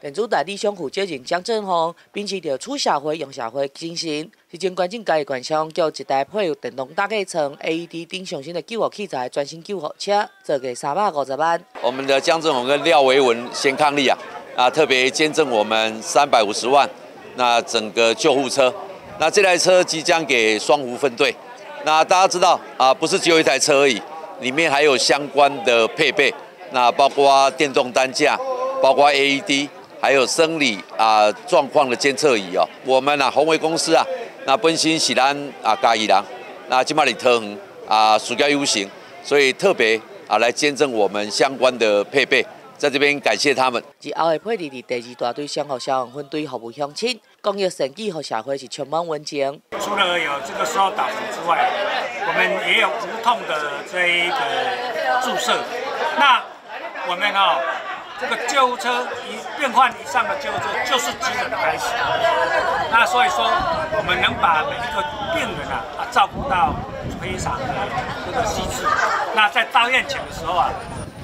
电子代理商负责人江振宏秉持着出社会用社会精神，是前关键家的官商叫一台配有电动大气层 AED 顶上新的救护器材专心救护车，做个三百五十万。我们的江振宏跟廖维文先抗力啊啊，特别见证我们三百五十万，那整个救护车，那这台车即将给双湖分队。那大家知道啊，不是只有一台车而已，里面还有相关的配备，那包括电动担架，包括 AED。还有生理啊状况的监测仪哦，我们啊宏维公司啊，那本身是咱啊嘉义人，那今嘛里特恒啊暑假 U 型，所以特别啊来见证我们相关的配备，在这边感谢他们。而后的配置伫第二大队相互消防分队服务乡亲，公益成绩和社会是充满温情。除了有这个烧打针之外，我们也有无痛的这一个注射。那我们哦。这个救护车以变换以上的救护车就是急诊的开始，那所以说我们能把每一个病人啊啊照顾到非常的这个细致。那在到院前的时候啊，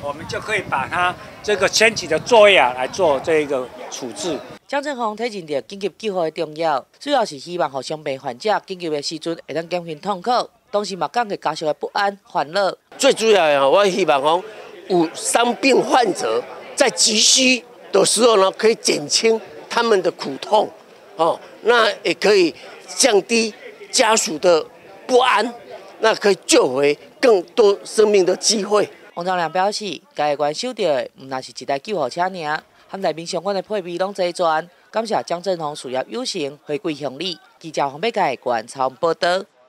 我们就可以把他这个前期的作业啊来做这一个处置。江振峰提醒着紧急救护的重要，主要是希望和伤病患者紧急的时阵会当减轻痛苦，同时嘛降低家属的不安烦恼。最主要的，我希望讲有伤病患者。在急需的时候呢，可以减轻他们的苦痛，哦，那也可以降低家属的不安，那可以救回更多生命的机会。王长良表示，该关收到的唔那是一台救护车尔，和内面相关的配备拢齐全。感谢江振宏事业有成回归乡里，记者黄北界关超报道。